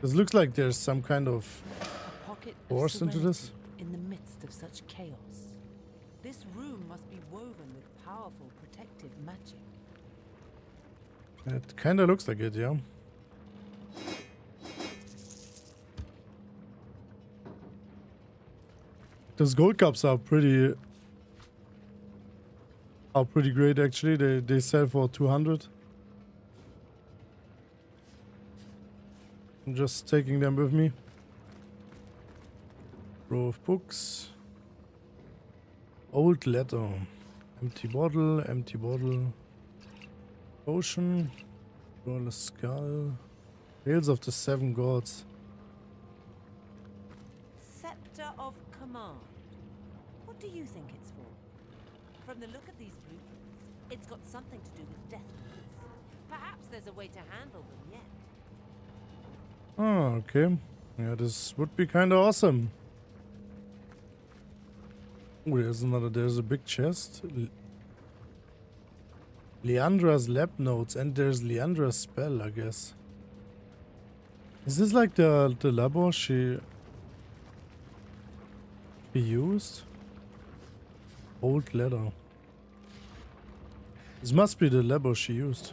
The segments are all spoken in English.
This looks like there's some kind of A pocket of force into this. In the midst of such chaos. This room must be woven with powerful protective magic. It kind of looks like it, yeah. Those gold cups are pretty are pretty great actually. They they sell for 200. I'm just taking them with me. Row of books. Old letter. Empty bottle, empty bottle. Potion. Roll a skull. Tales of the Seven Gods. Scepter of Command. What do you think it's for? From the look of these blueprints, it's got something to do with death. Perhaps there's a way to handle them yet. Oh, okay. Yeah, this would be kind of awesome. Oh, there's another. There's a big chest. Le Leandra's lab notes, and there's Leandra's spell, I guess. Is this like the the labor she used? Old letter. This must be the labor she used.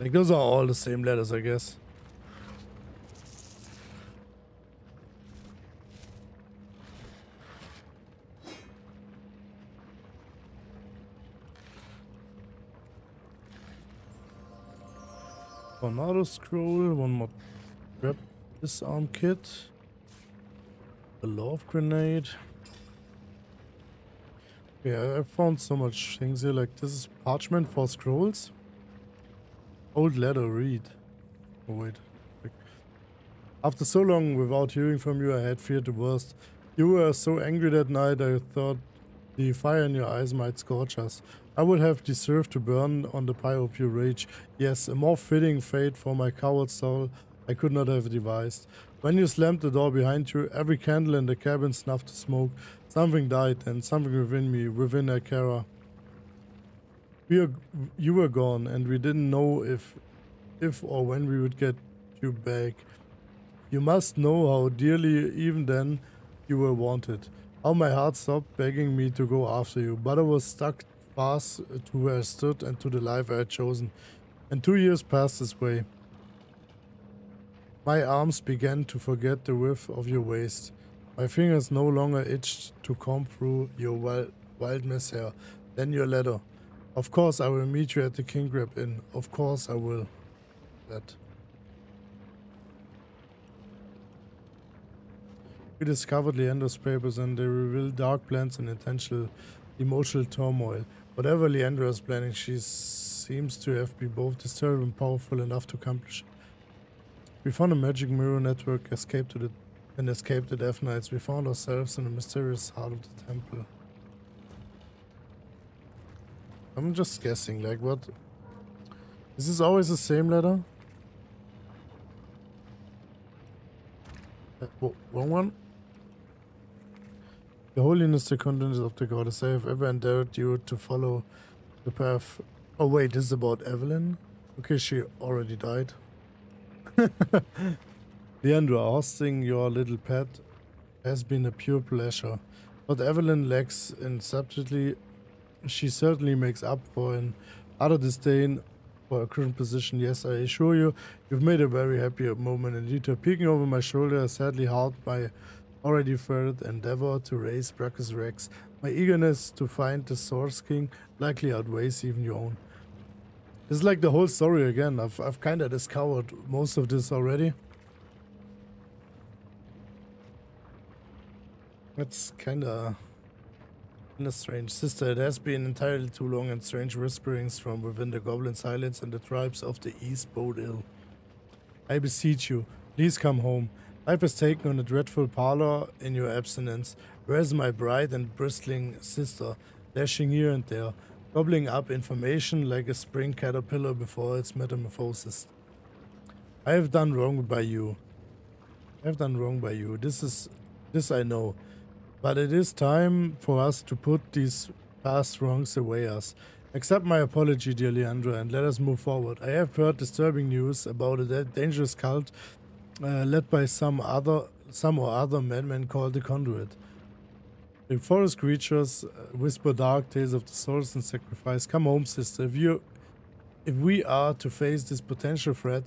Like those are all the same letters, I guess. Tornado scroll, one more grab disarm kit. A love grenade. Yeah, I found so much things here, like this is parchment for scrolls. Old letter, read. Oh, wait. After so long without hearing from you, I had feared the worst. You were so angry that night, I thought the fire in your eyes might scorch us. I would have deserved to burn on the pyre of your rage. Yes, a more fitting fate for my coward soul I could not have devised. When you slammed the door behind you, every candle in the cabin snuffed the smoke. Something died, and something within me, within Icara. We are, you were gone, and we didn't know if, if or when we would get you back. You must know how dearly, even then, you were wanted. How my heart stopped begging me to go after you, but I was stuck fast to where I stood and to the life I had chosen. And two years passed this way. My arms began to forget the width of your waist. My fingers no longer itched to comb through your wild, wild mess hair. Then your letter. Of course I will meet you at the King Crab Inn. Of course I will. That. We discovered Leandra's papers and they reveal dark plans and intentional emotional turmoil. Whatever Leandra is planning, she seems to have been both disturbing and powerful enough to accomplish it. We found a magic mirror network, escaped to the and escaped the Death Knights. We found ourselves in the mysterious heart of the temple. I'm just guessing, like what? Is this always the same letter? Uh, wrong one? The holiness, the countenance of the goddess, I have ever endeavored you to follow the path. Oh wait, this is about Evelyn? Okay, she already died. Leandra, hosting your little pet has been a pure pleasure. but Evelyn lacks in subtlety, she certainly makes up for an utter disdain for her current position. Yes, I assure you, you've made a very happy moment indeed. Her peeking over my shoulder sadly halt my already further endeavor to raise Braccus Rex. My eagerness to find the Source King likely outweighs even your own. It's like the whole story again. I've, I've kind of discovered most of this already. It's kind of kinda strange. Sister, it has been entirely too long and strange whisperings from within the goblin silence and the tribes of the east bode ill. I beseech you, please come home. Life has taken on a dreadful pallor in your abstinence. Where is my bright and bristling sister, dashing here and there, gobbling up information like a spring caterpillar before its metamorphosis? I have done wrong by you. I have done wrong by you. This is this I know. But it is time for us to put these past wrongs away us. Accept my apology, dear Leandra, and let us move forward. I have heard disturbing news about a dangerous cult uh, led by some other, some or other madman called the Conduit. The forest creatures uh, whisper dark tales of the souls and sacrifice. Come home, sister. If you, if we are to face this potential threat,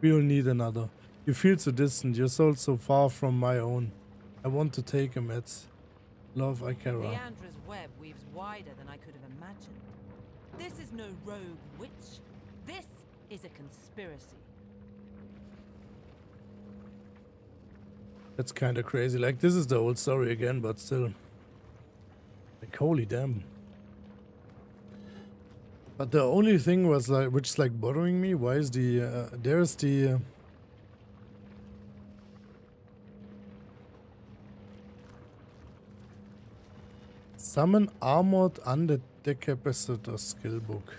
we will need another. You feel so distant. Your soul so far from my own. I want to take him at love, Icara. Leandra's web weaves wider than I could have imagined. This is no rogue witch. This is a conspiracy. That's kind of crazy. Like, this is the old story again, but still. Like, holy damn. But the only thing was like, which is like bothering me, why is the, uh, there's the... Uh, Summon Armored Undead Decapitator skill book.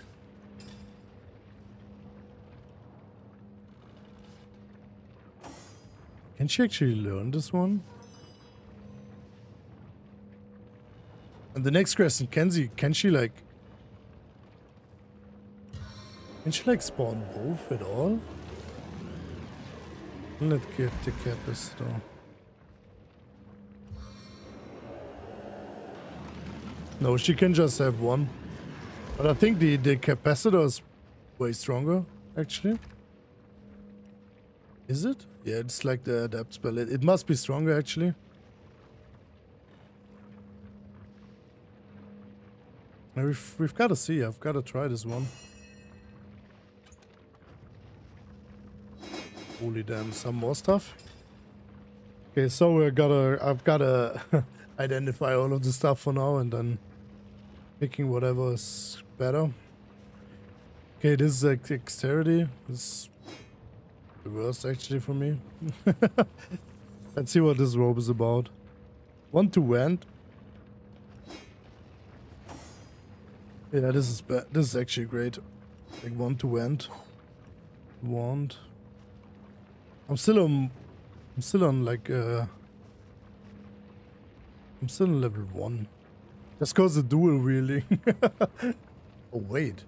Can she actually learn this one? And the next question, she, can she like... Can she like spawn both at all? Let's get the capacitor. No, she can just have one. But I think the, the capacitor is way stronger, actually. Is it? Yeah, it's like the adapt spell. It, it must be stronger, actually. We've, we've got to see. I've got to try this one. Holy damn, some more stuff. Okay, so we gotta, I've gotta identify all of the stuff for now and then picking whatever is better. Okay, this is like dexterity. This is the worst actually for me. Let's see what this robe is about. One to wand. Yeah, this is bad. This is actually great. Like one to wand. Wand. I'm still on. I'm still on like. Uh, I'm still on level one. That's cause the dual wielding. oh wait.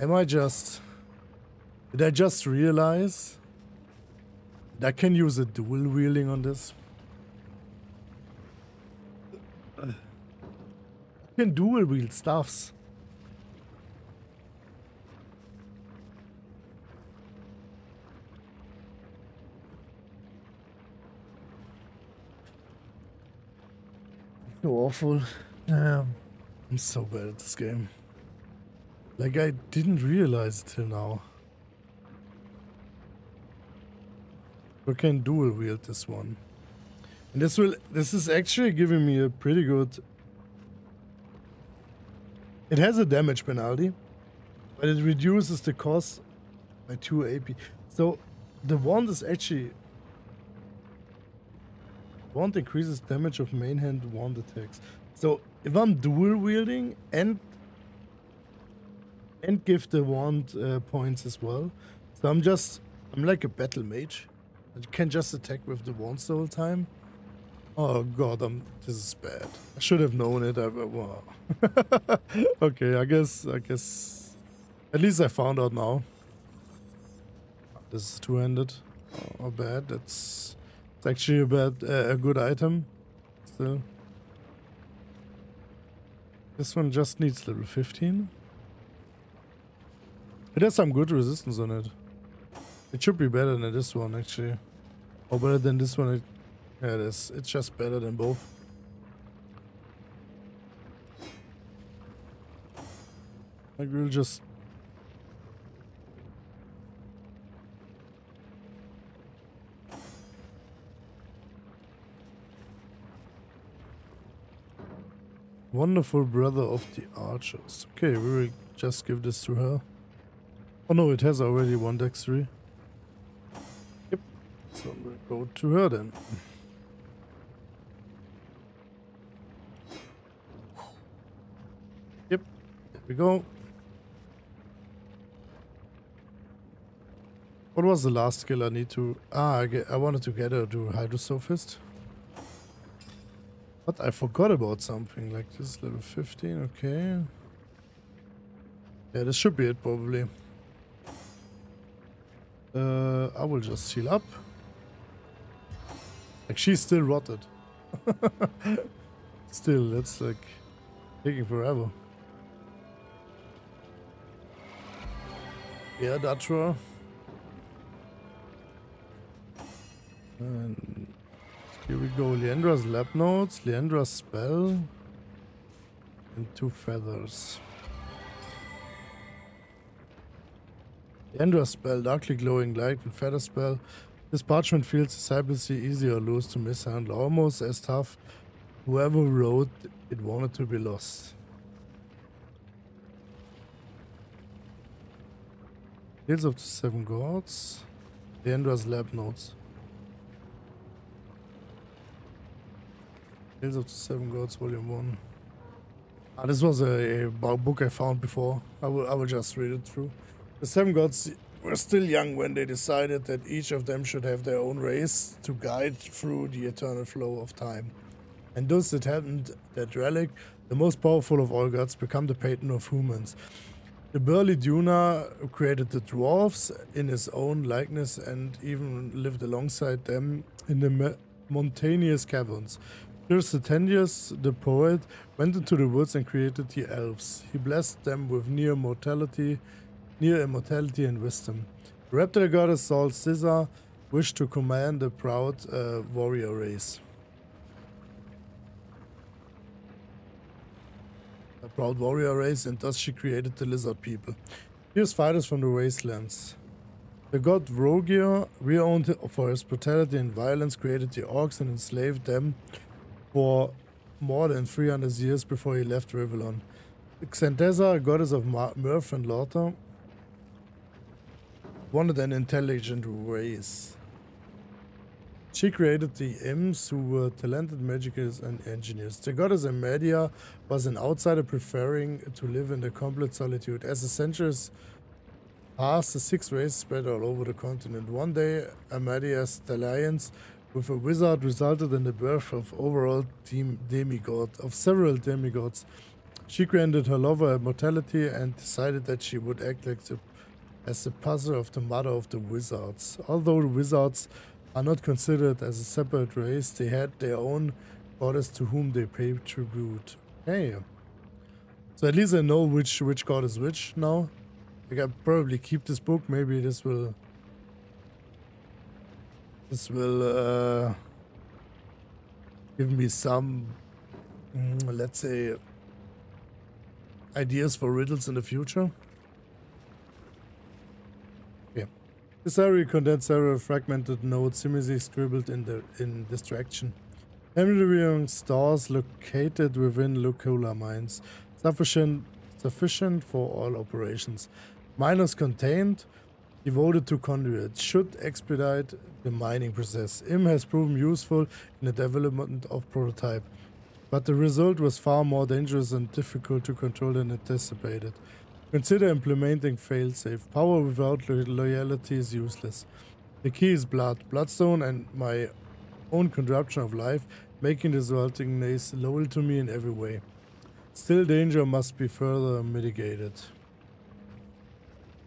Am I just... Did I just realize that I can use a dual wielding on this? I can dual wield stuffs. So awful. Damn. I'm so bad at this game. Like I didn't realize till now. We can dual wield this one. And this will this is actually giving me a pretty good It has a damage penalty, but it reduces the cost by 2 AP. So the wand is actually wand increases damage of main hand wand attacks. So if I'm dual wielding and and give the wand uh, points as well. So I'm just, I'm like a battle mage. I can just attack with the wands the whole time. Oh god, I'm, this is bad. I should have known it. I, wow. okay, I guess, I guess, at least I found out now. This is two-handed. Oh, bad. That's, it's actually a bad, uh, a good item. Still. This one just needs level 15. It has some good resistance on it. It should be better than this one, actually. Or better than this one. Yeah, it is. It's just better than both. Like, we'll just... Wonderful brother of the archers. Okay, we will just give this to her. Oh no, it has already one dex 3. Yep. So we'll go to her then. Yep. There we go. What was the last skill I need to... Ah, I, get, I wanted to get her to Hydrosophist. But I forgot about something, like this level 15, okay. Yeah, this should be it probably. Uh, I will just heal up. Like she's still rotted. still, that's like taking forever. Yeah, Datra. And here we go. Leandra's lab notes, Leandra's spell, and two feathers. Leandra's spell, darkly glowing light with feather spell. This parchment feels disciples easy or loose to mishandle, almost as tough. Whoever wrote it wanted to be lost. Tales of the Seven Gods. Leandra's lab notes. Tales of the Seven Gods, Volume 1. Ah, this was a, a book I found before. I will, I will just read it through. The Seven Gods were still young when they decided that each of them should have their own race to guide through the eternal flow of time. And thus it happened that Rhalic, the most powerful of all gods, became the patron of humans. The burly Duna created the dwarves in his own likeness and even lived alongside them in the mountainous caverns. Thendius, the poet, went into the woods and created the elves. He blessed them with near mortality, near immortality and wisdom. Reptile goddess Zorl-Stissa wished to command a proud uh, warrior race. A proud warrior race, and thus she created the lizard people. Fierce fighters from the wastelands. The god Vrogir, renowned for his brutality and violence, created the orcs and enslaved them for more than 300 years before he left Rivellon. Xantezza, goddess of mirth and laughter, wanted an intelligent race. She created the Imps, who were talented magicians and engineers. The goddess Amadia was an outsider preferring to live in the complete solitude. As the centuries passed, the six races spread all over the continent. One day, Amadia's alliance with a wizard resulted in the birth of overall team demigod of several demigods. She granted her lover immortality and decided that she would act like the, as the puzzle of the mother of the wizards. Although the wizards are not considered as a separate race, they had their own goddess to whom they pay tribute. Hey. So at least I know which which god is which now. I can probably keep this book. Maybe this will this will uh, give me some, mm, let's say, ideas for riddles in the future. Yeah. Area contains several fragmented notes seemingly scribbled in the in direction. Embryonic stars located within Luculla mines, sufficient sufficient for all operations. Miners contained, devoted to conduits, should expedite the mining process. IM has proven useful in the development of prototype, but the result was far more dangerous and difficult to control than anticipated. Consider implementing failsafe. Power without lo loyalty is useless. The key is blood, bloodstone and my own corruption of life, making the resulting nace loyal to me in every way. Still danger must be further mitigated.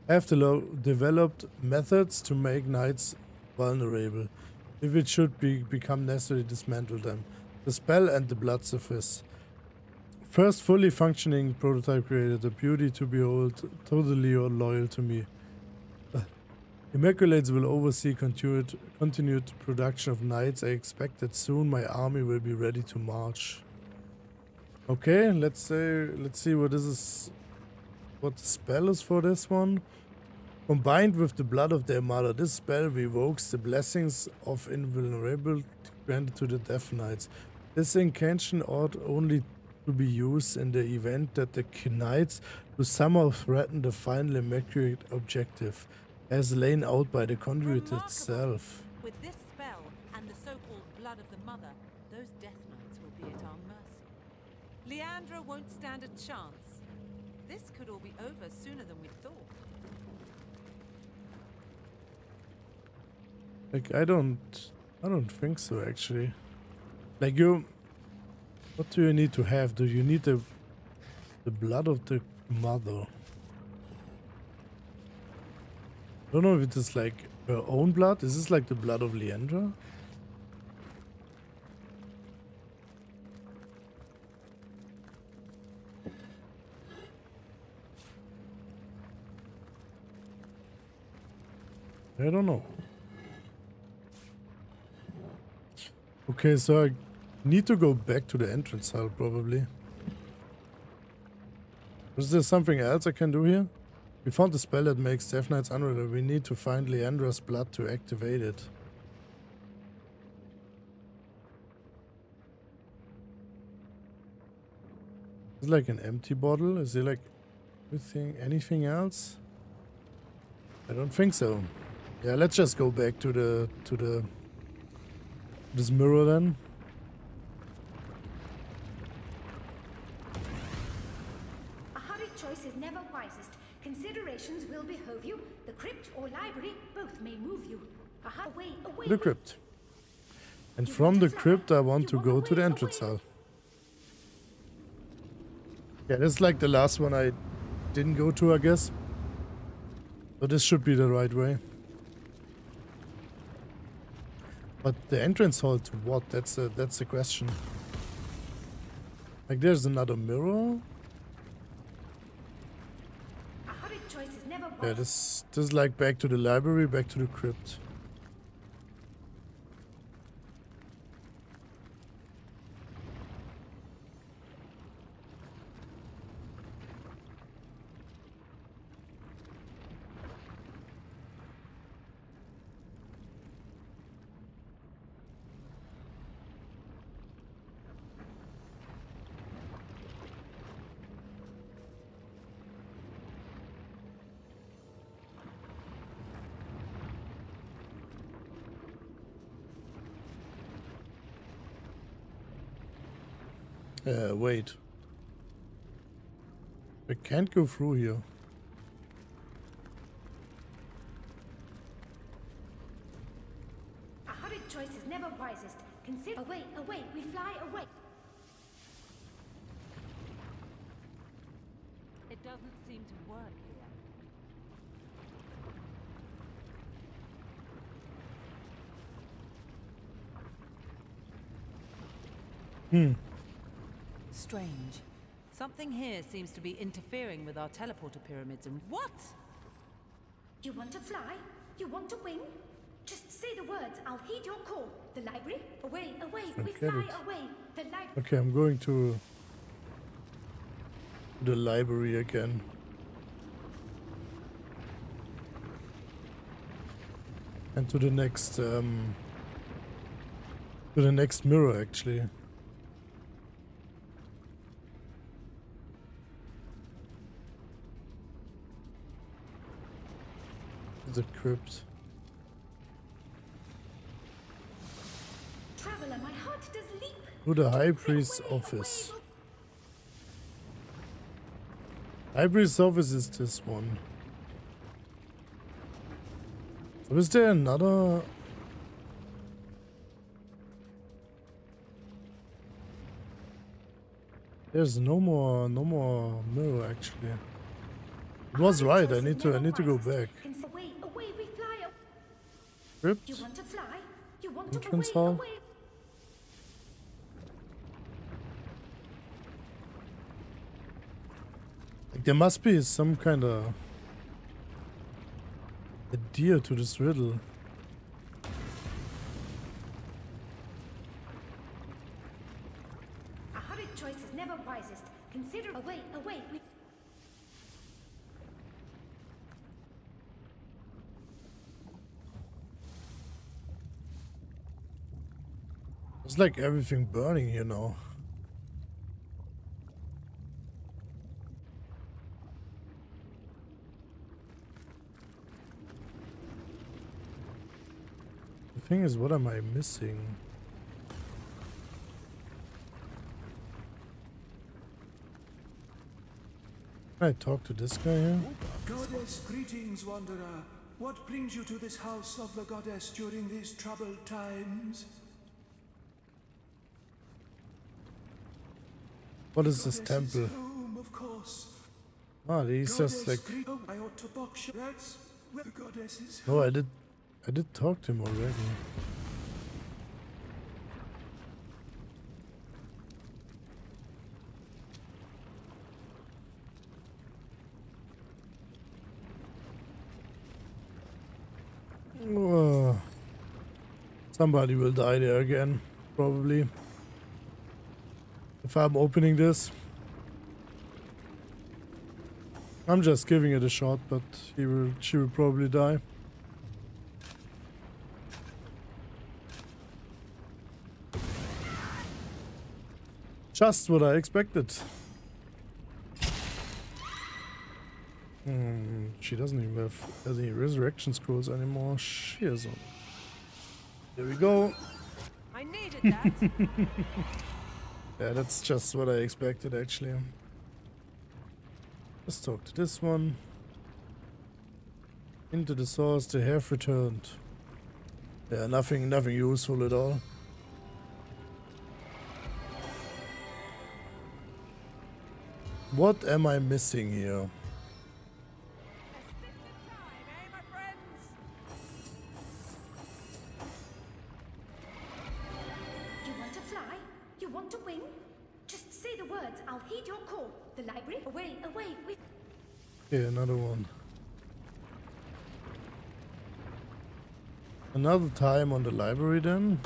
Have developed methods to make knights vulnerable. If it should be become necessary, dismantle them. The spell and the blood surface. First fully functioning prototype created, a beauty to behold, totally loyal to me. Immaculates will oversee continued, continued production of knights. I expect that soon my army will be ready to march. Okay, let's say let's see what this is what the spell is for this one. Combined with the blood of their mother, this spell revokes the blessings of invulnerability granted to the Death Knights. This incantation ought only to be used in the event that the Knights to somehow threaten the final immaculate objective as laid out by the conduit Remarkable. itself. With this spell and the so-called blood of the mother, those Death Knights will be at our mercy. Leandra won't stand a chance. This could all be over sooner than we thought. Like I don't I don't think so actually. Like you what do you need to have? Do you need the the blood of the mother? I don't know if it is like her own blood. Is this like the blood of Leandra? I don't know. Okay, so I need to go back to the entrance hall probably. Is there something else I can do here? We found a spell that makes Death Knights unreal. We need to find Leandra's blood to activate it. Is it like an empty bottle? Is there like anything anything else? I don't think so. Yeah, let's just go back to the to the this mirror then. Or library, both may move you. A hu- away, away. The crypt. And from the crypt I want to go to the entrance hall. Yeah, this is like the last one I didn't go to, I guess. So this should be the right way. But the entrance hall to what? That's a that's a question. Like there's another mirror. A hurried choice is never wisest. Yeah, this this is like back to the library, back to the crypt. Uh, wait. I can't go through here. A hurried choice is never wisest. Consider away, away, we fly away. It doesn't seem to work here. Hmm. Strange. Something here seems to be interfering with our teleporter pyramids and what? You want to fly? You want to wing? Just say the words, I'll heed your call. The library? Away, away, we fly it. away. The library. Okay, I'm going to the library again. And to the next um to the next mirror actually. The crypt. Traveler, my heart does leap. To the high priest's office. High priest's office is this one. So is there another? There's no more, no more mirror actually. It was right. I need to, I need to go back. Crypt. You want to fly? You want Entrance hall. away. Like there must be some kind of idea to this riddle. It's like everything burning, you know. The thing is, what am I missing? Can I talk to this guy here? Goddess, greetings, wanderer. What brings you to this house of the goddess during these troubled times? What is this temple? Ah, he's just like... oh, I ought to box you. That's where the goddess is. No, I did... I did talk to him already. Somebody will die there again, probably. If I'm opening this. I'm just giving it a shot, but he will, she will probably die. Just what I expected. Hmm, she doesn't even have any resurrection scrolls anymore. She has one. There we go. I needed that. Yeah, that's just what I expected actually. Let's talk to this one. Into the source, they have returned. Yeah, nothing nothing useful at all. What am I missing here? Okay, another one. Another time on the library then.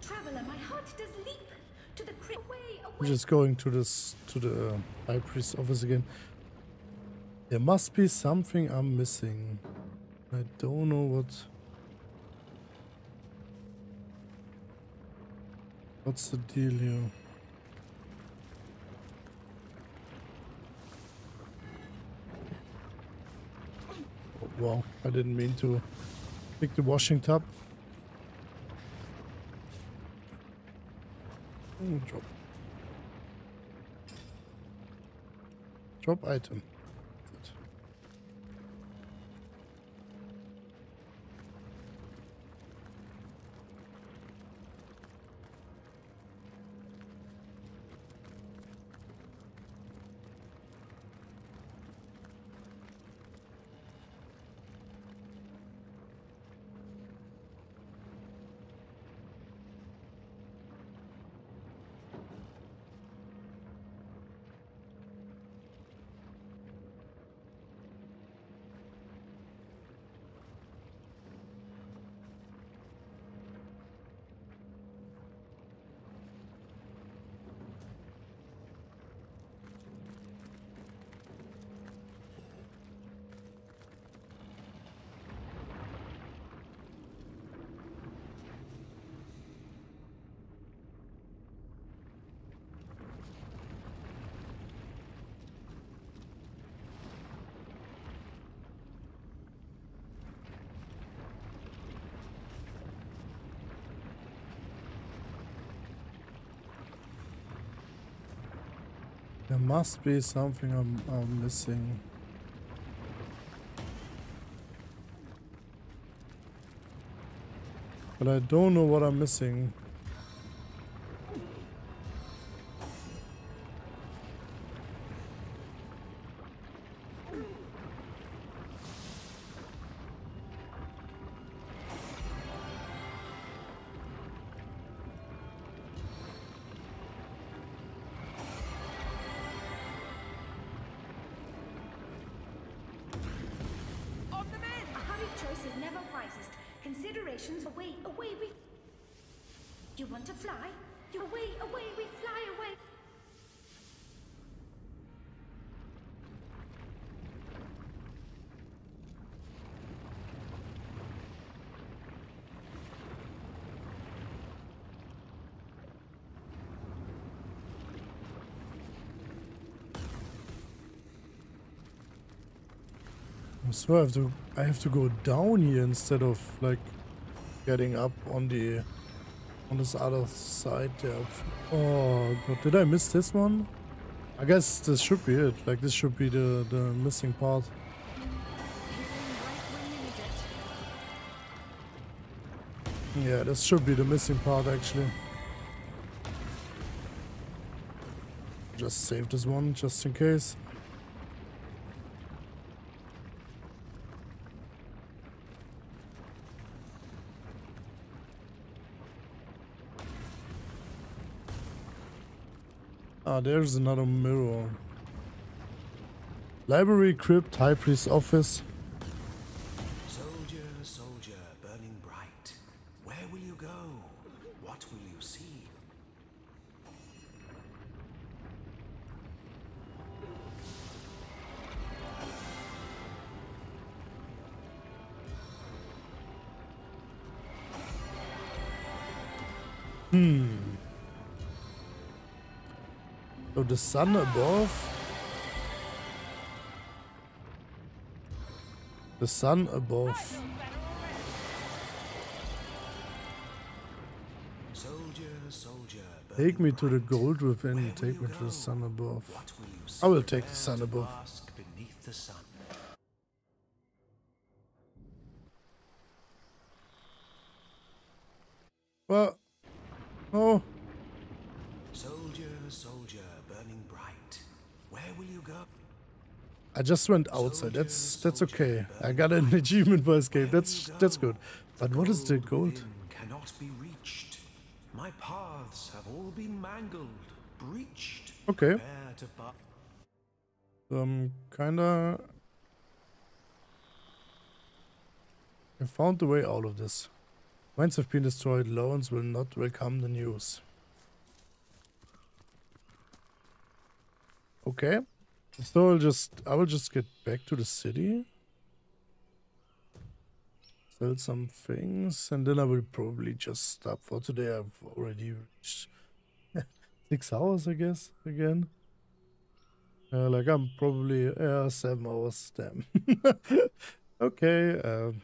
Traveler, my heart does leap to the crypt. Away, I'm away. Just going to this to the uh, high priest's office again. There must be something I'm missing. I don't know what. What's the deal here? Oh, wow, I didn't mean to pick the washing tub. Drop. Drop item. Must be something I'm, I'm missing. But I don't know what I'm missing. So I have to I have to go down here instead of like getting up on the on this other side there. Oh god, did I miss this one? I guess this should be it. Like this should be the the missing part. Yeah, this should be the missing part actually. Just save this one just in case. Ah, there's another mirror. Library, crypt, high priest office. Sun above. The sun above. Take me to the gold within. Take me to the sun above. I will take the sun above. Well, oh, Soldier, burning bright. Where will you go? I just went outside. That's that's okay. I got an achievement for escape. That's that's good. But what is the gold? Cannot be reached. My paths have all been mangled, breached. Okay. Prepare to ba- Um, kinda. I found the way out of this. Mines have been destroyed. Lawrence will not welcome the news. Okay. So I'll just I will just get back to the city. Sell some things and then I will probably just stop for today. I've already reached six hours I guess again. Uh, like I'm probably uh, seven hours. Damn. okay. Um,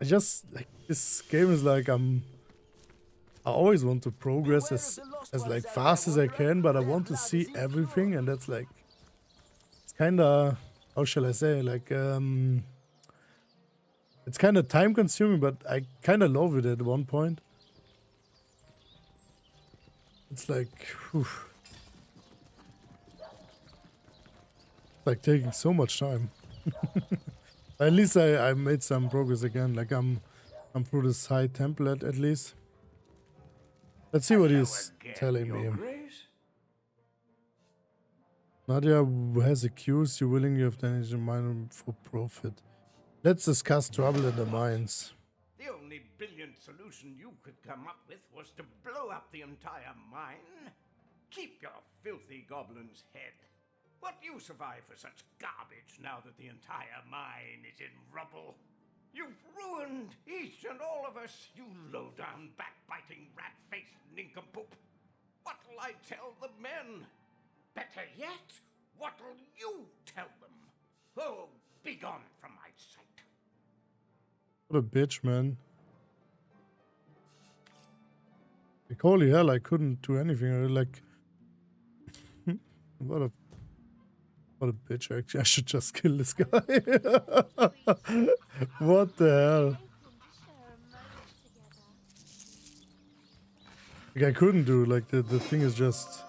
I just like this game is like I'm. I always want to progress as as like fast as I can, but I want to see everything, and that's like it's kind of how shall I say like um. It's kind of time consuming, but I kind of love it at one point. It's like, whew. like taking so much time. at least I, I made some progress again. Like I'm I'm through this high template at least. Let's see what he's telling me. Nadia has accused you willingly of damaging the mine for profit. Let's discuss trouble in the mines. The only brilliant solution you could come up with was to blow up the entire mine. Keep your filthy goblin's head. What do you survive for such garbage now that the entire mine is in rubble? You've ruined each and all of us, you low-down, backbiting, rat-faced nincompoop. What'll I tell the men? Better yet, what'll you tell them? Oh, begone from my sight. What a bitch, man. Like, holy hell, I couldn't do anything. Like, what a, what a bitch. Actually, I should just kill this guy. what the hell? Like, I couldn't do. Like, the, the thing is just,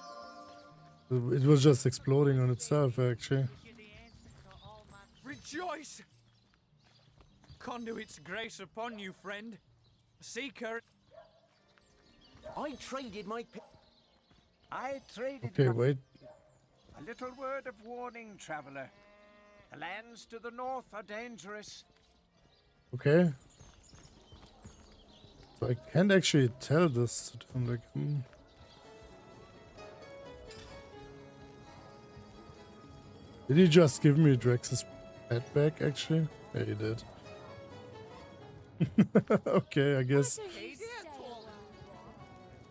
it was just exploding on itself, actually. Rejoice! Conduit's grace upon you, friend. Seeker. I traded my. Pi- I traded Okay, my- wait. A little word of warning, traveler. The lands to the north are dangerous. Okay. So I can't actually tell this to them. Like, hmm. Did he just give me Drex's pet back, actually? Yeah, he did. okay, I guess.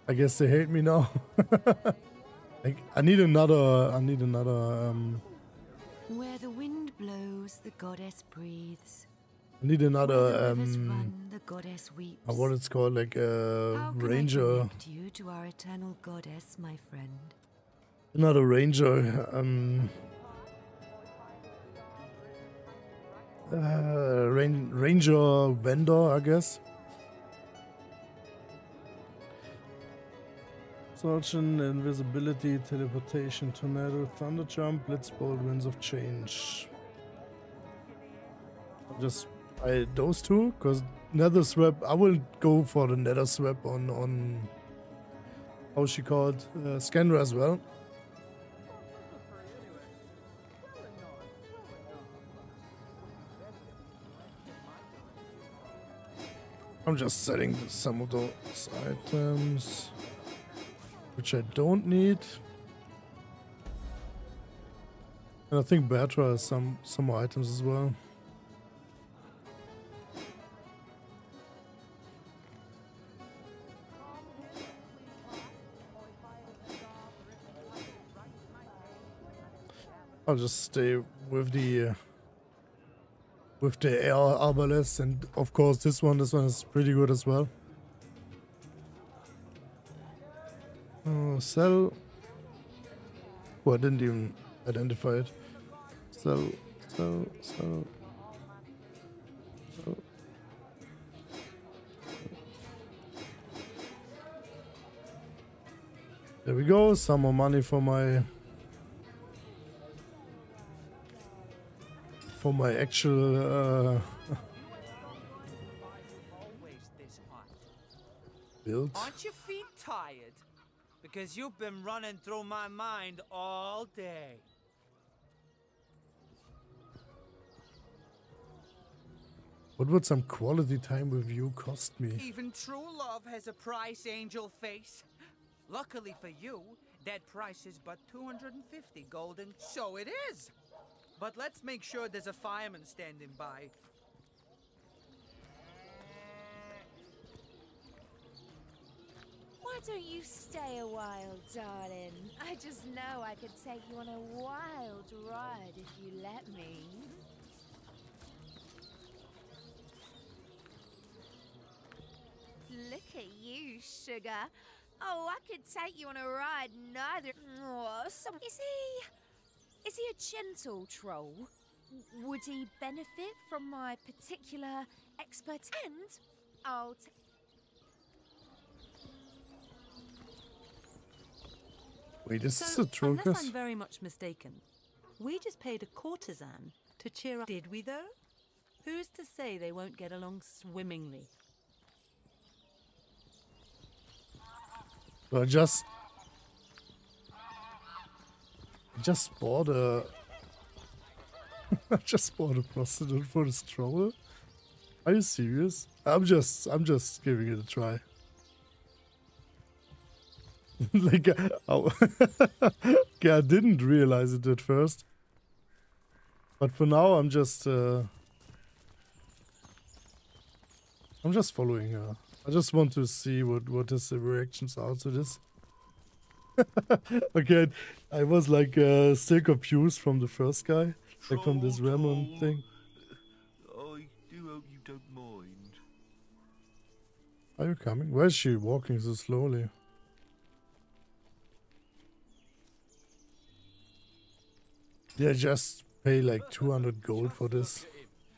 I guess they hate me now. like, I need another. I need another. Um, Where the wind blows, the goddess breathes. I need another the um run, the goddess weeps. uh, what it's called like a How can I ranger you to our eternal goddess, my friend? another ranger um uh, rain, ranger vendor I guess Invisibility, teleportation, tornado, thunder jump, blitzbolt, winds of change. Just buy those two, because nether swap, I will go for the nether swap on, on how she called, uh, as well. I'm just setting some of those items, which I don't need. And I think Bertra has some some more items as well. I'll just stay with the uh, with the air arbalest, and of course this one. This one is pretty good as well. Uh, sell. Oh, I didn't even identify it. Sell, sell, sell. sell. There we go. Some more money for my for my actual uh, build. Aren't your feet tired? Because you've been running through my mind all day. What would some quality time with you cost me? Even true love has a price, angel face. Luckily for you, that price is but 250 golden. So it is. But let's make sure there's a fireman standing by. Why don't you stay a while, darling? I just know I could take you on a wild ride if you let me. Look at you, sugar. Oh, I could take you on a ride, neither. Oh, so is he. Is he a gentle troll? Would he benefit from my particular expertise? and I'll t- Wait, is this So, a troll unless I'm very much mistaken, we just paid a courtesan to cheer up. Did we, though? Who's to say they won't get along swimmingly? So I just I just bought a I just bought a prostitute for this troll. Are you serious? I'm just I'm just giving it a try. like uh, oh, okay, I didn't realize it at first. But for now I'm just uh I'm just following her. I just want to see what what his reactions are to this. okay, I was like uh, still confused from the first guy, like from this Ramon thing. I do hope you don't mind. Are you coming? Where is she walking so slowly? Yeah, just pay like 200 gold for this.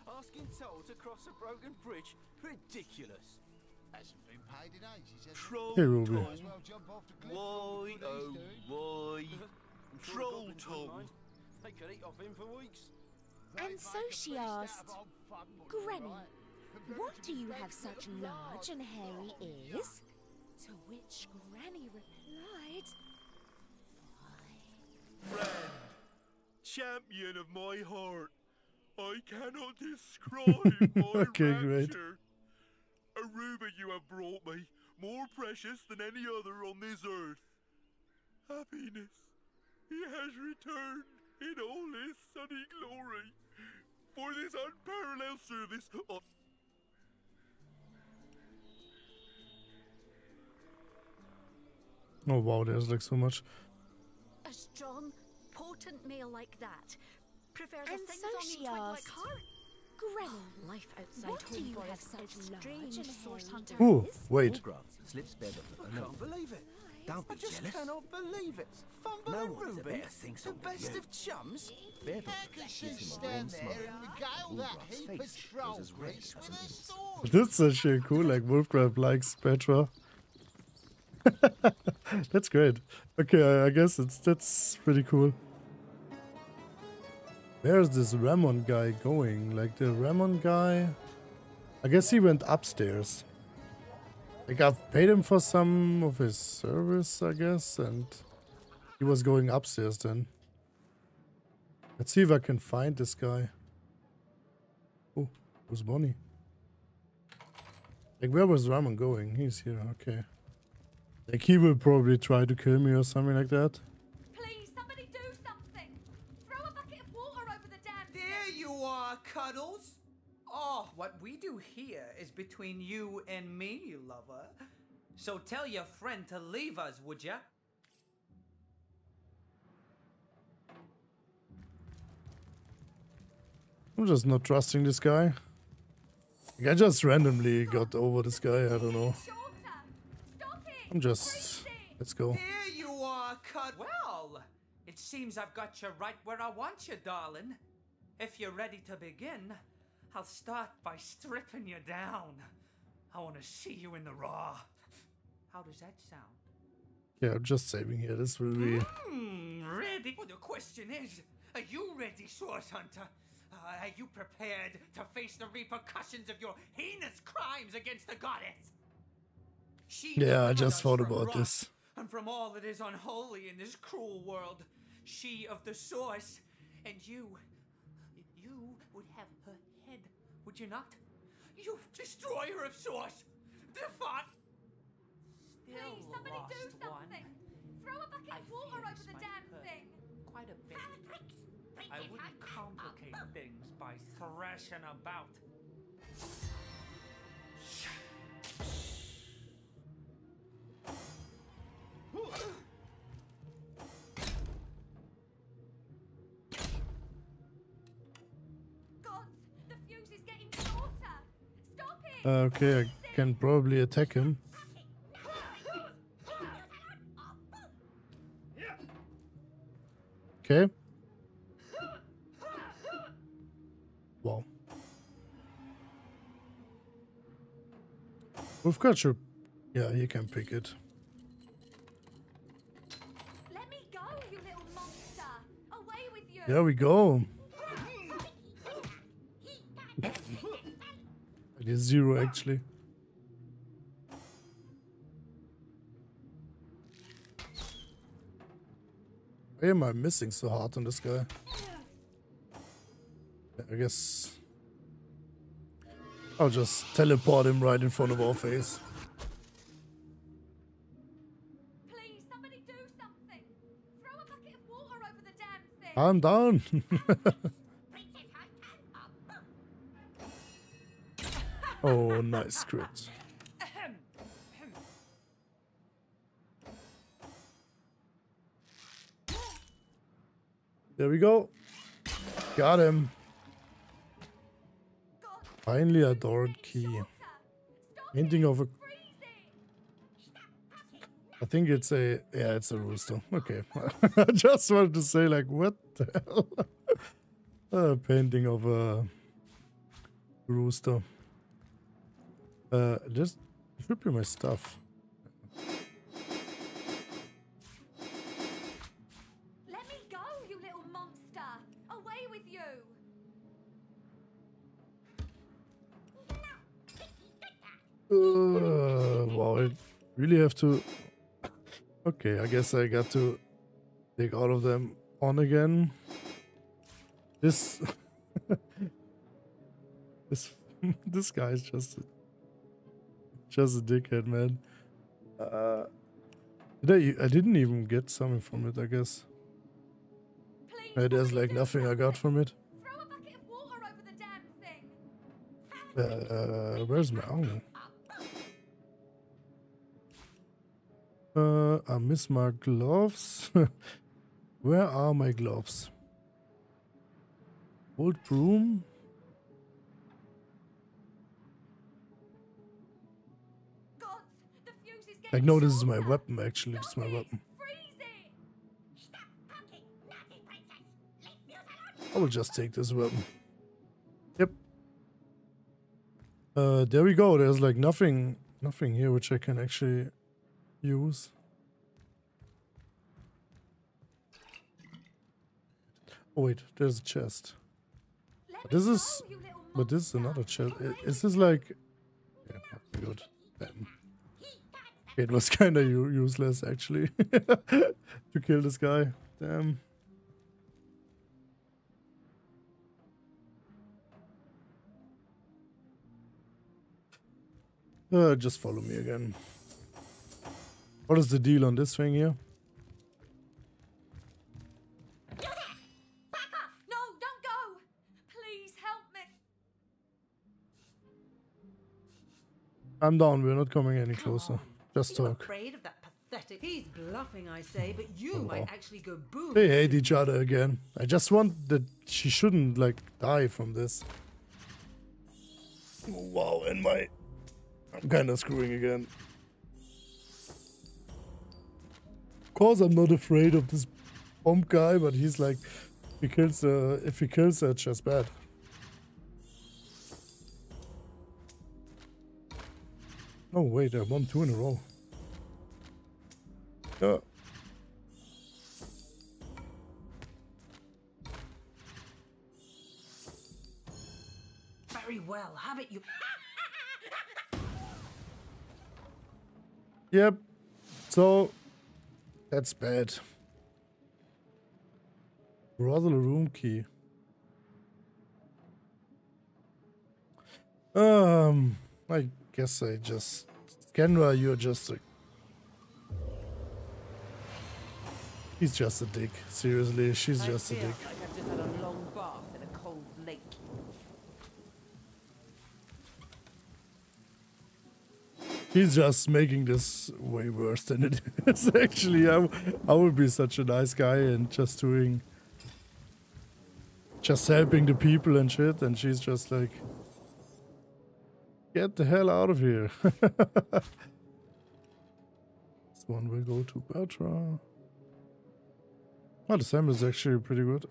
Asking toll to cross a broken bridge? Ridiculous. Hasn't been paid in ages, it? Troll Hey, Ruby. toll. Might as well jump off the cliff. Why, oh, why? Troll toll. They could eat off him for weeks. And so she asked, of old Fudden, Granny. What do you have such large and hairy ears? To which Granny replied, Friend, champion of my heart, I cannot describe my Okay, great. rapture. Aruba you have brought me, more precious than any other on this earth. Happiness, he has returned in all his sunny glory. For this unparalleled service, of... Oh wow, there's like so much. A strong, potent meal like that Prefers And a things so on the she twig like asked, her. Granny, Life outside what do home you have such is strange source hunter Ooh, wait. Slips better I can't believe it. Don't I just jealous. cannot believe it. Fumble No and one's a Ruby, better the best you. of chums. Better How can she gives him a stand there and regale that heap of face troll was as red grease as with her sword? This is actually cool. Like Wolfgraf likes Petra. that's great. Okay, I, I guess it's that's pretty cool. Where's this Ramon guy going? Like the Ramon guy? I guess he went upstairs. Like I've paid him for some of his service, I guess, and he was going upstairs then. Let's see if I can find this guy. Oh, who's Bonnie? Like where was Ramon going? He's here, okay. Like he will probably try to kill me or something like that. Cuddles. Oh, what we do here is between you and me, lover. So tell your friend to leave us, would ya? I'm just not trusting this guy. Like, I just randomly got over this guy, I don't know. I'm just... Let's go. There you are, Cud. Well, it seems I've got you right where I want you, darling. If you're ready to begin, I'll start by stripping you down. I want to see you in the raw. How does that sound? Yeah, I'm just saving here. This will be... Hmm, ready? Well, the question is, are you ready, Source Hunter? Uh, are you prepared to face the repercussions of your heinous crimes against the goddess? She Yeah, I just thought about this. And from all that is unholy in this cruel world, she of the source, and you would have her head, would you not? You destroyer of source, defiant. Please, somebody do something. Throw a bucket of water over the damn thing. Quite a bit. I wouldn't complicate things by thrashing about. Uh, okay, I can probably attack him. Okay. Wow. We've got your... Yeah, you can pick it. Go, you little monster. Away with you. There we go. It is zero actually. Why am I missing so hard on this guy? I guess I'll just teleport him right in front of our face. Please, somebody do oh, nice script. There we go. Got him. Finally a door key. Painting of a... I think it's a... Yeah, it's a rooster. Okay. I just wanted to say like, what the hell? a painting of a rooster. Uh, this should be my stuff. Let me go, you little monster. Away with you. Uh, wow, I really have to... Okay, I guess I got to take all of them on again. This... this this guy is just... Just a dickhead, man. Uh, did I, I didn't even get something from it, I guess. Uh, there's like nothing I got from it. Throw a bucket of water over the damn thing. Uh, where's my own? Uh, I miss my gloves. Where are my gloves? Old broom. Like, no, this is my weapon, actually. This is my weapon. I will just take this weapon. Yep. Uh, there we go. There's like nothing, nothing here which I can actually use. Oh wait, there's a chest. This is, but this is another chest. Is this like? Yeah, good. Damn. It was kind of useless actually to kill this guy. Damn. Uh, just follow me again. What is the deal on this thing here? Back off! No, don't go! Please help me! I'm down. We're not coming any closer. Just talk. afraid of that pathetic? He's bluffing, I say, but you Oh, might actually go boom. They hate each other again. I just want that she shouldn't like die from this. Wow, and my I'm kinda screwing again. Of course I'm not afraid of this bomb guy, but he's like if he kills uh if he kills her it's just bad. Oh wait, I won two in a row. Yeah. Very well, have it you. Yep. So that's bad. Brothel room key. Um, I guess I just Kenra, you're just a. He's just a dick. Seriously, she's just a dick. like I've just had a long bath in a cold lake. He's just making this way worse than it is. Actually, I, would be such a nice guy and just doing, just helping the people and shit, and she's just like, get the hell out of here. this one will go to Bertra. Oh, the Sam is actually pretty good.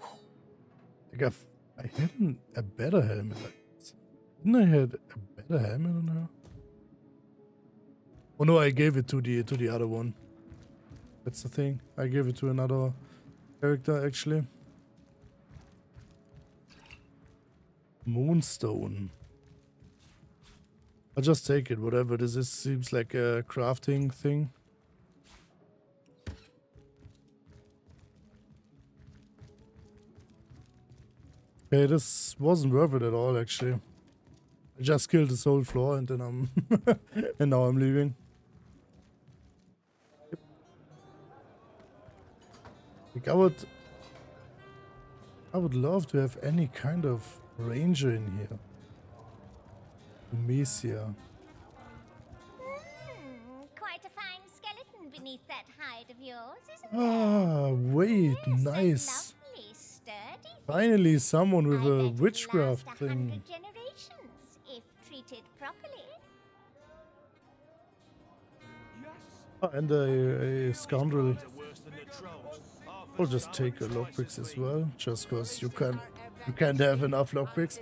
I got, I had a better helmet. Didn't I had a better helmet on? Oh no, I gave it to the to the other one. That's the thing. I gave it to another character actually. Moonstone. I'll just take it, whatever this is. Seems like a crafting thing. Okay, this wasn't worth it at all actually. I just killed this whole floor and then I'm and now I'm leaving. Yep. Like I would I would love to have any kind of ranger in here. Demesia. Hmm, quite a fine skeleton beneath that hide of yours, isn't Ah, wait, there? nice. Finally someone with I a witchcraft thing. hundred generations if treated properly. Ah, and a, a scoundrel. I'll just take a lockpicks as well, just cause you can't you can't have enough lockpicks.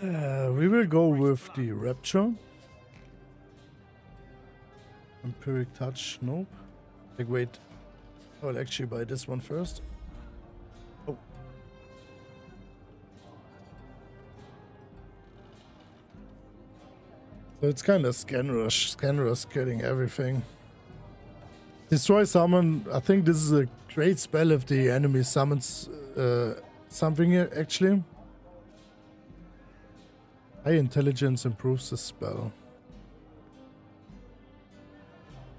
Uh, we will go with the rapture. Vampiric touch, nope. Like wait. I'll actually buy this one first. So it's kind of scan rush. Scan rush getting everything. Destroy summon. I think this is a great spell if the enemy summons uh, something here, actually. High intelligence improves the spell.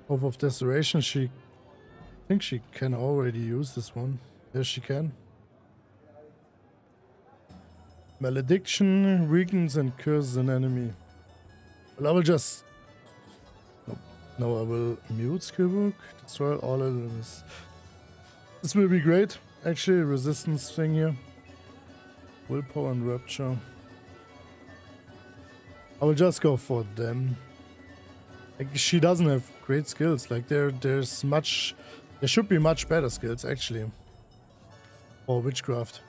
Oath of Desolation, she... I think she can already use this one. Yes, she can. Malediction weakens and curses an enemy. Well, I will just... No, I will mute skillbook, destroy all enemies. This will be great. Actually, resistance thing here. Willpower and Rapture. I will just go for them. Like she doesn't have great skills. Like there, there's much. There should be much better skills actually. For witchcraft.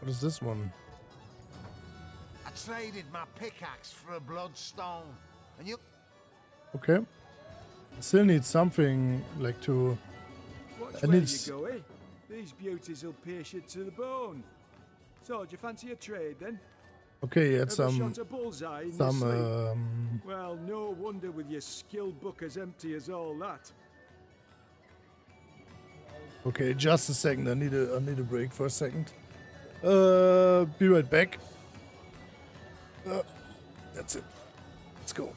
What is this one? I traded my pickaxe for a bloodstone, and you. Okay. I still need something like to. Watch I where need. you go, eh? These beauties will pierce you to the bone. So, do you fancy a trade then? Okay, you had Ever some. shot a bullseye in Some. Um, Well, no wonder with your skill book as empty as all that. okay, just a second. I need a. I need a break for a second. Uh, be right back. Uh, that's it. Let's go.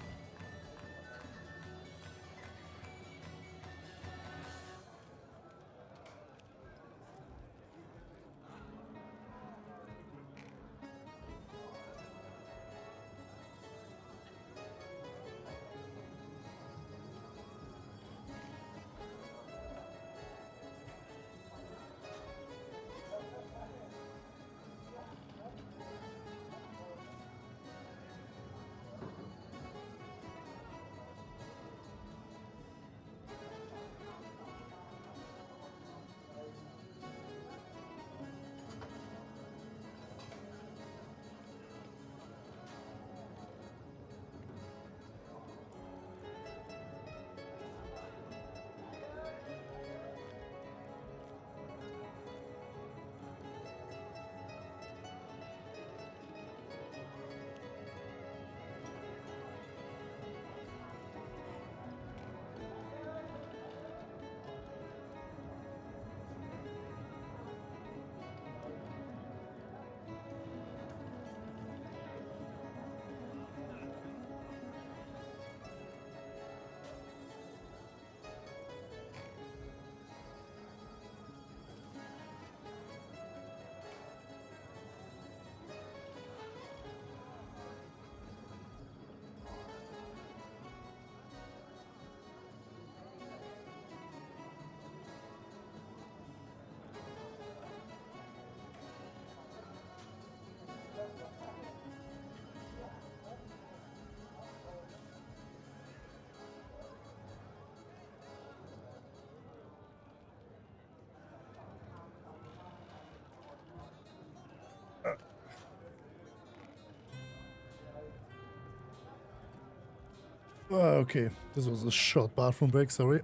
Uh, okay, this was a short bathroom break, sorry.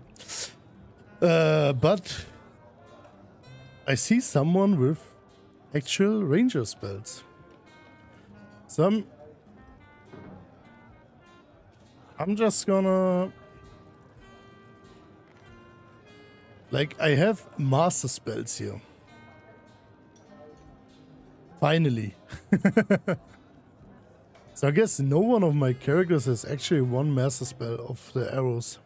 Uh, but I see someone with actual ranger spells. Some. I'm just gonna. Like, I have master spells here. Finally. So I guess no one of my characters has actually one master spell of the arrows.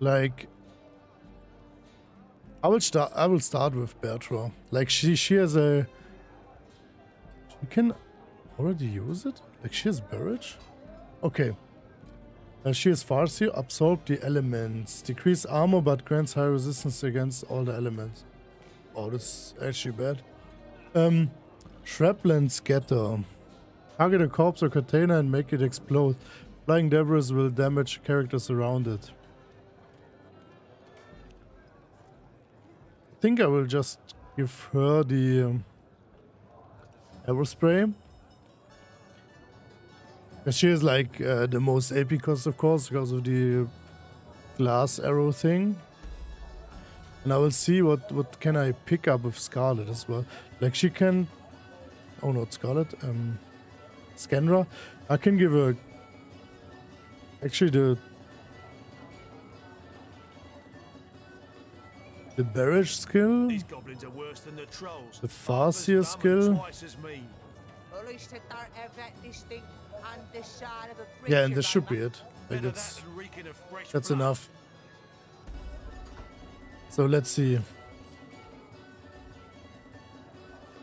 Like I will start I will start with Bertra. Like she she has a she can already use it? Like she has barrage? Okay. Uh, she is Farseer, absorb the elements. Decrease armor but grants high resistance against all the elements. Oh, that's actually bad. Um, Shrapland Scatter. Target a corpse or container and make it explode. Flying debris will damage characters around it. I think I will just give her the um, spray. She is like uh, the most AP cost, of course, because of the glass arrow thing. And I will see what what can I pick up with Scarlet as well. Like she can, oh not Scarlet, um, Scandra. I can give her actually the the barrage skill, These goblins are worse than the trolls. the Farseer skill. Yeah, and this should be it. Like that's that's enough. So let's see.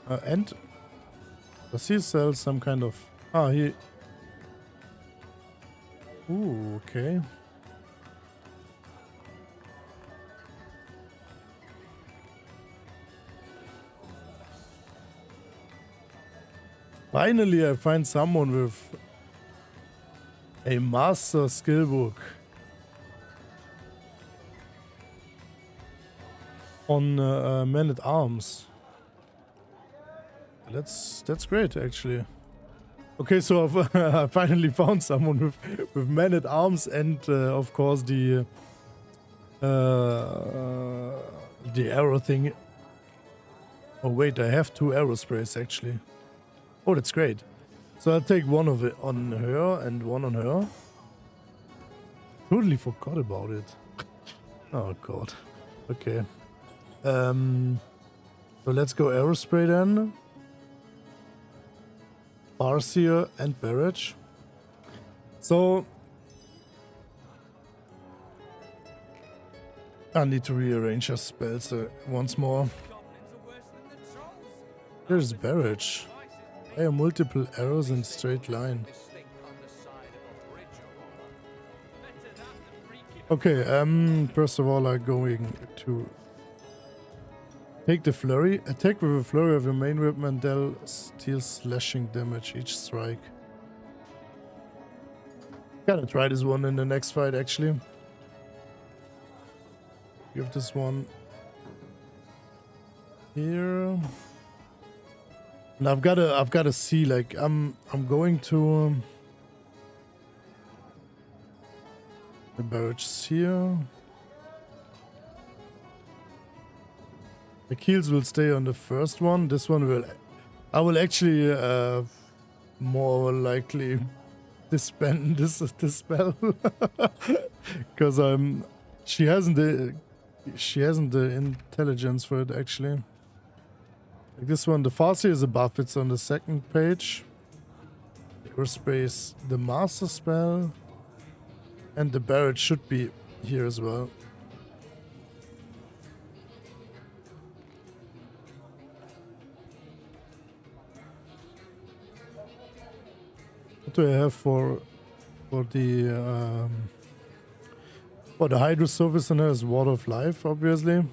Uh, and does he sell some kind of? Ah, he. Ooh, okay. Finally, I find someone with a master skill book on uh, uh, men at arms. That's that's great, actually. Okay, so I've I finally found someone with with men at arms and uh, of course the uh, the arrow thing. Oh wait, I have two arrow sprays actually. Oh, that's great. So I'll take one of it on her and one on her. Totally forgot about it. oh god. Okay. Um. So let's go Arrow Spray then. Farseer and Barrage. So I need to rearrange her spells uh, once more. There's Barrage. Fire multiple arrows in straight line. Okay, um, first of all, I'm going to take the flurry. Attack with a flurry of your main weapon deal deals slashing damage each strike. Gotta try this one in the next fight, actually. Give this one here. And I've got to, I've got to see. Like, I'm, I'm going to. Um, the barrage here. The keels will stay on the first one. This one will. I will actually uh, more likely disband this this spell because I'm. She hasn't the. She hasn't the intelligence for it actually. Like this one, the Farseer is a buff. It's on the second page. Arrow Spray, the Master spell. And the Barrage should be here as well. What do I have for for the um, for the Hydrosophist and has Water of Life, obviously.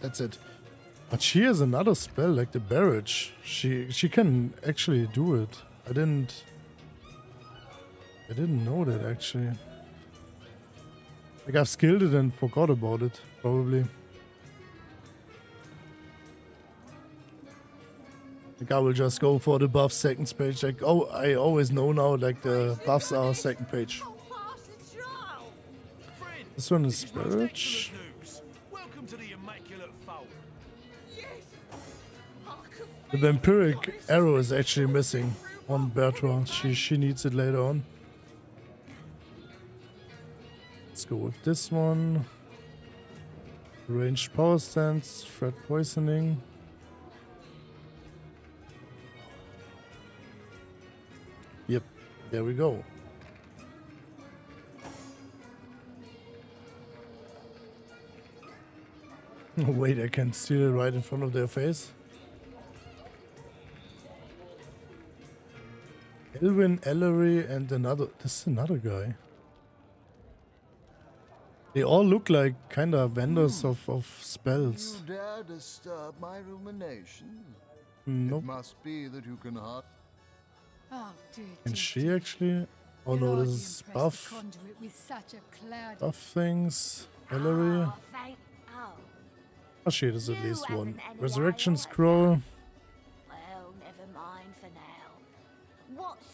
That's it. But she has another spell, like the Barrage. She she can actually do it. I didn't I didn't know that actually. Like I've skilled it and forgot about it, probably. Like I will just go for the buff second page. Like oh I always know now like the buffs are second page. This one is Barrage. The vampiric arrow is actually missing on Bertha. She she needs it later on. Let's go with this one. Ranged power stance, threat poisoning. Yep, there we go. Wait, I can steal it right in front of their face. Elwin, Ellery, and another. This is another guy. They all look like kind of vendors hmm. of, of spells. You dare disturb my rumination? Nope. It must be that you can hurt. Oh, dear, Can she actually? Oh no, this is buff. with such a. Buff things. Ellery. Oh, thank. Oh, Oh shit, there's at least one. Resurrection idea. scroll.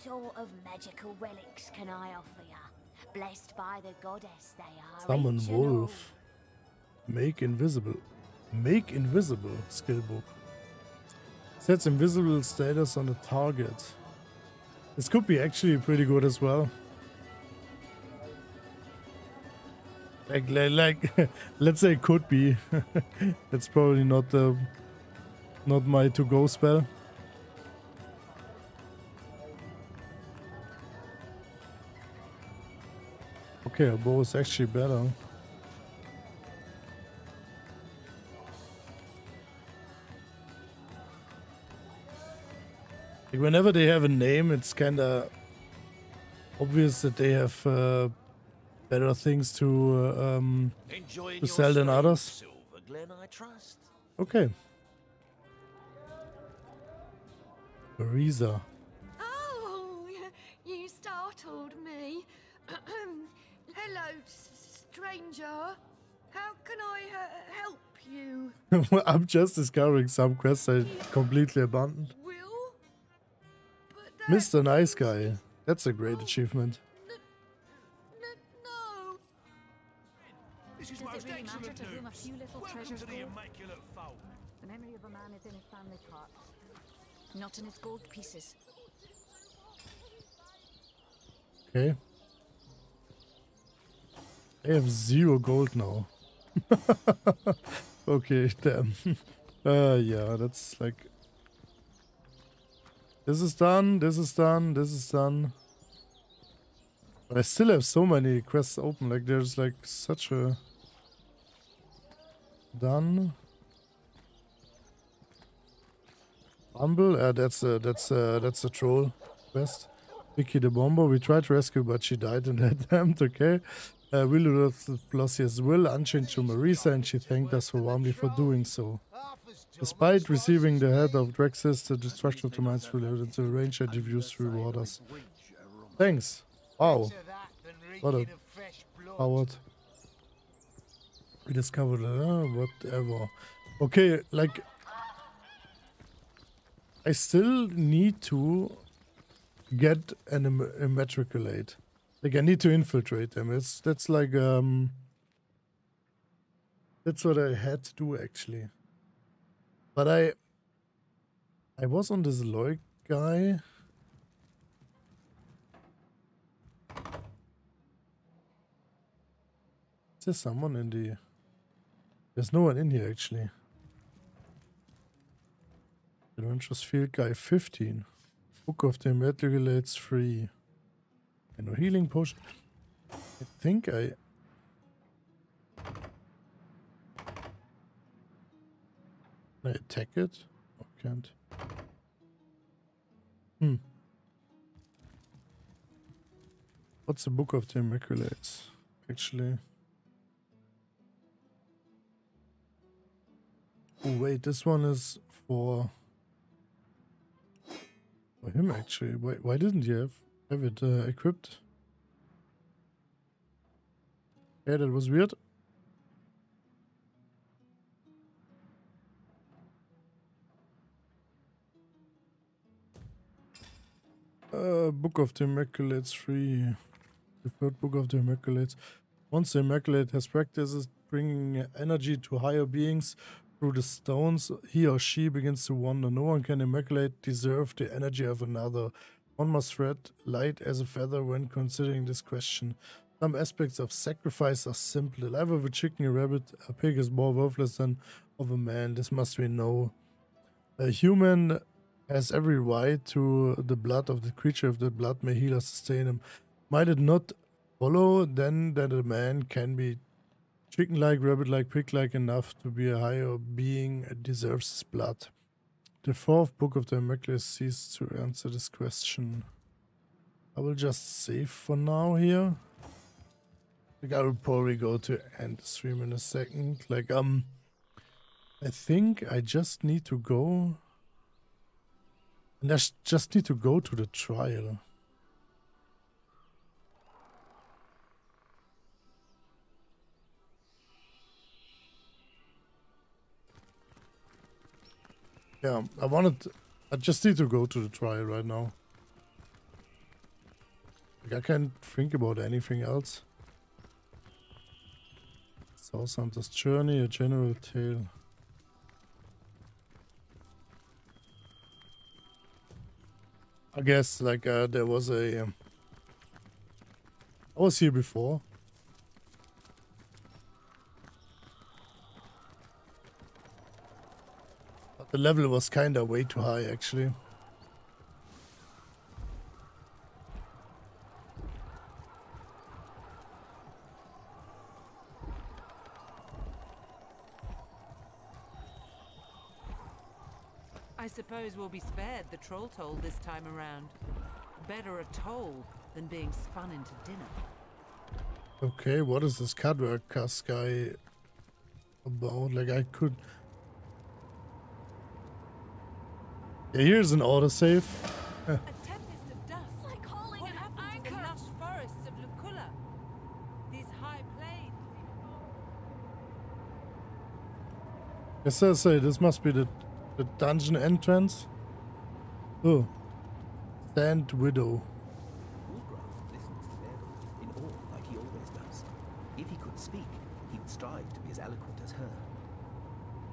Sort of magical relics can I offer you? Blessed by the goddess they are. Summon each and all. wolf. Make invisible. Make invisible skill book. Sets invisible status on the target. This could be actually pretty good as well. Like, like, like let's say it could be. That's probably not the, not my to-go spell. Okay, our bow is actually better. Like whenever they have a name, it's kind of obvious that they have uh, better things to uh, um, to sell than others. Glen, I trust. Okay. Marisa. Oh, you startled me. Hello, stranger. How can I uh, help you? I'm just discovering some quests I completely abandoned. Mr. Nice Guy. That's a great achievement. This is Does it most really matter excellent to whom a news. few little Welcome treasures to the go? Immaculate Fold. The memory of a man is in his family parts, not in his gold pieces. Okay. I have zero gold now. okay, damn. uh, yeah, that's like. This is done, this is done, this is done. But I still have so many quests open, like there's like such a... Done. Bumble? Uh, that's a, that's a, that's a troll quest. Vicky the Bomber, we tried to rescue, but she died in the attempt, okay? Uh, Willow Blossius will unchained to Marisa, and she thanked us for warmly for doing so. Despite receiving the head of Drexis, the destruction of the mines related to the range and reviews reward us. Thanks. Wow. What a coward. We discovered uh, whatever. Okay, like I still need to get an Im- immatriculate. Like I need to infiltrate them. It's that's like um that's what I had to do actually. But I I was on this Loic guy. Is there someone in the There's no one in here actually. Adventures Field Guy 15. Book of the Immaculates 3. And no healing potion. I think I... Can I attack it? Oh, can't. Hmm. What's the Book of the Immaculates? Actually... Oh wait, this one is for for him actually. Why why didn't you have have it uh, equipped? Yeah, that was weird. Uh, Book of the Immaculates 3. The third Book of the Immaculates. Once the Immaculate has practiced bringing energy to higher beings through the stones, he or she begins to wonder. No one can immaculate deserve the energy of another. One must tread light as a feather when considering this question. Some aspects of sacrifice are simple. Life of a chicken, a rabbit, a pig is more worthless than of a man. This must we know. A human has every right to the blood of the creature if the blood may heal or sustain him. Might it not follow then that a man can be chicken like, rabbit like, pig like enough to be a higher being deserves his blood? The fourth book of the Immaculate ceases to answer this question. I will just save for now here. Like I will probably go to end stream in a second. Like um I think I just need to go and I just need to go to the trial. Yeah, I wanted. I just need to go to the trial right now. Like, I can't think about anything else. South Santa's Journey, a general tale. I guess, like, uh, there was a. Um, I was here before. The level was kinda way too high, actually. I suppose we'll be spared the troll toll this time around. Better a toll than being spun into dinner. Okay, what is this Cadwell guy uh, about? Like I could... Yeah, here's an autosave. A tempest of dust. Like calling what happened to the lush forests of Luculla? These high plains. Yes, I say, this must be the, the dungeon entrance. Oh. Sand Widow. Wolgraff listens to Beowulf in awe like he always does. If he could speak, he would strive to be as eloquent as her.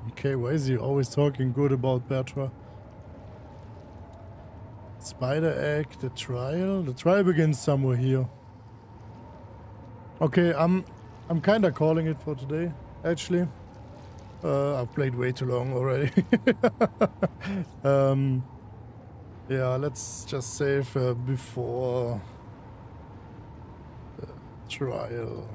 Okay, why is he always talking good about Bairdotr? Spider Egg, the trial? The trial begins somewhere here. Okay, I'm I'm kinda calling it for today, actually. Uh, I've played way too long already. um, yeah, let's just save uh, before the trial.